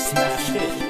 smash it.